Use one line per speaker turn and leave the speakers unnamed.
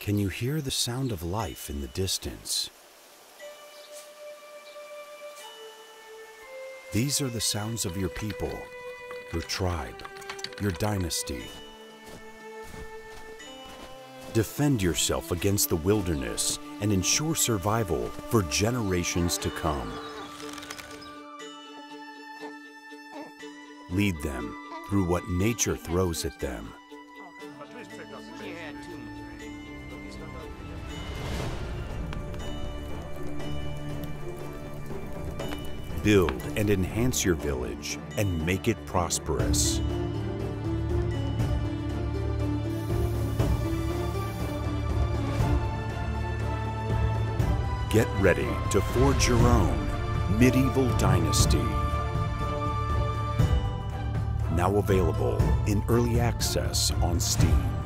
Can you hear the sound of life in the distance? These are the sounds of your people, your tribe, your dynasty. Defend yourself against the wilderness and ensure survival for generations to come. Lead them through what nature throws at them. Build and enhance your village and make it prosperous. Get ready to forge your own medieval dynasty. Now available in early access on Steam.